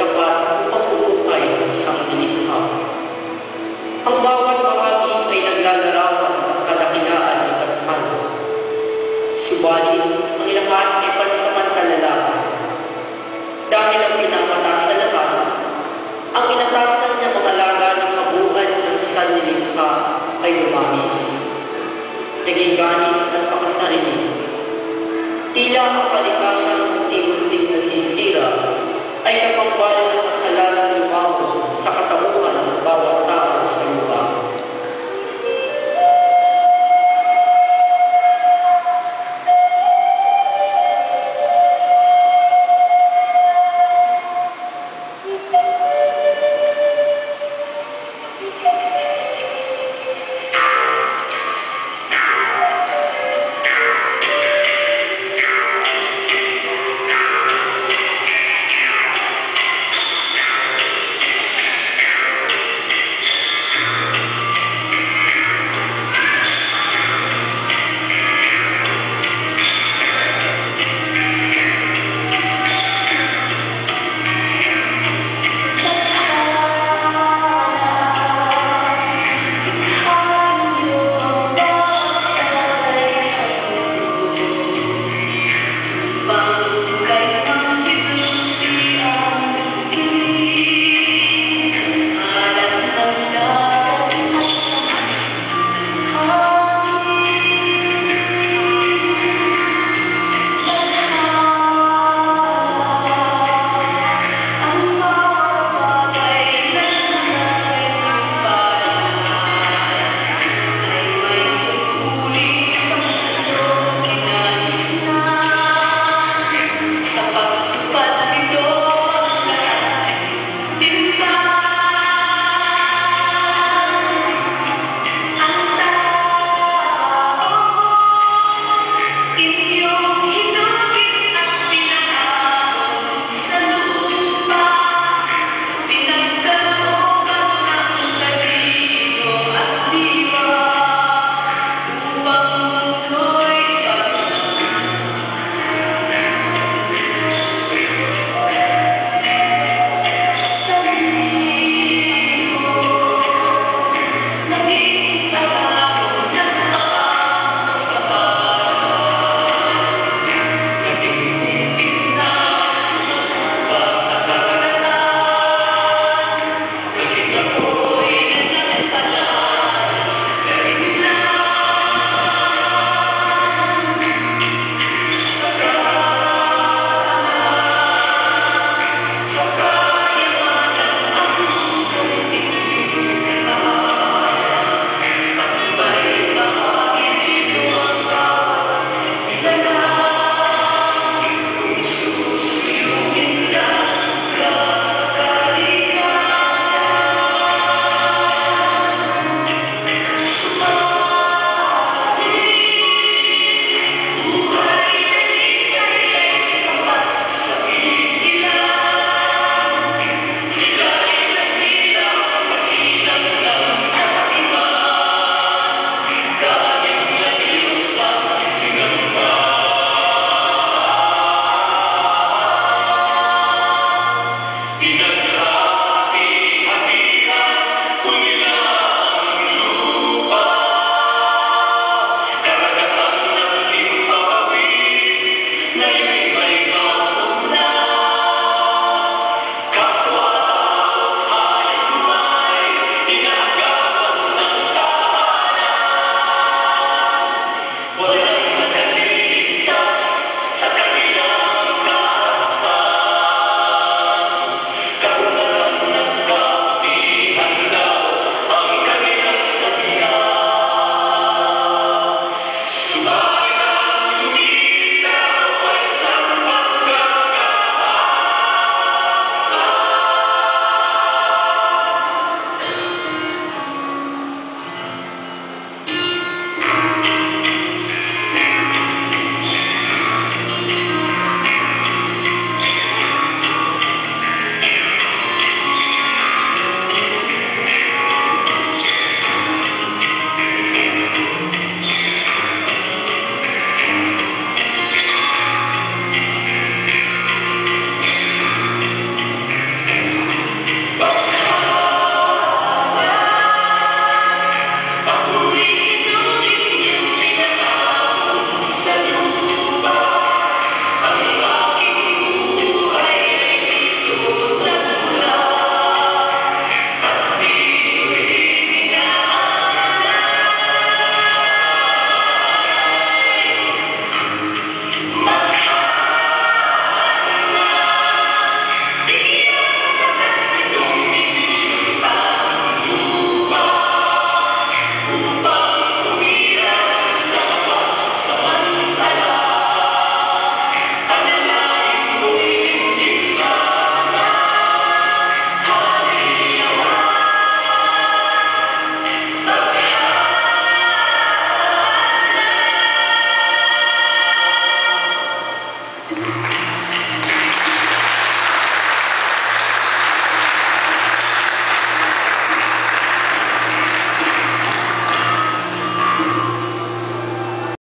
sapat upang bubukay ang sangnilikha. Ang bawat bahagi ay naglalarawan ng kadakilaan ni Batman. Subalit, ang lahat ay pansamantala lamang. Dahil ang pinamataas sa lahat, ang inatasan niya mga laga ng kabuuan ng sanlilikha ay lumamis. Naging ganit at pakasariling. Tila ang